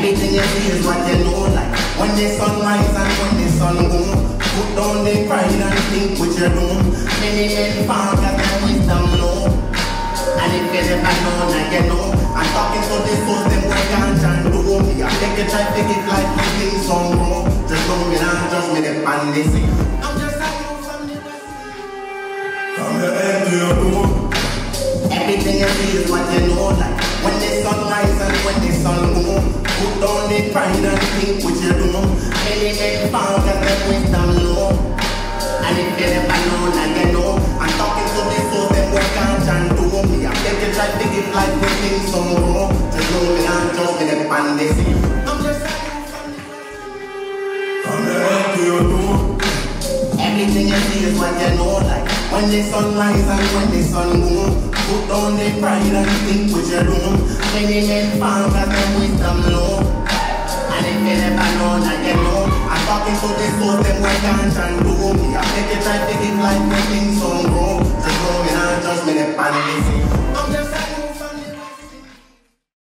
Everything you see is what you know, like when the sun rise and when the sun go. Put down the pride and think what you do. Many men fall cause their wisdom low. And if you never know, now you know. I'm talking to the souls, them work can't and do me. I think you try to get like me things so wrong. Just know me not just me the pan they see. I'm just a youth from the west. From your head to your door. Everything you see is what you know, like pride and think what you do. Many men fall cause their wisdom low. And if you never know, now you know. I'm talking to the souls, them work hard and do me. I beg you try to give life with things some more. Just know me not just me the pan they. I'm just youth from the to your door. Everything you see is what you know, like when the sun rise and when the sun go. Put down the pride and think what you do. Many men fall cause I'm talking to them can't and do. I think you try to give life with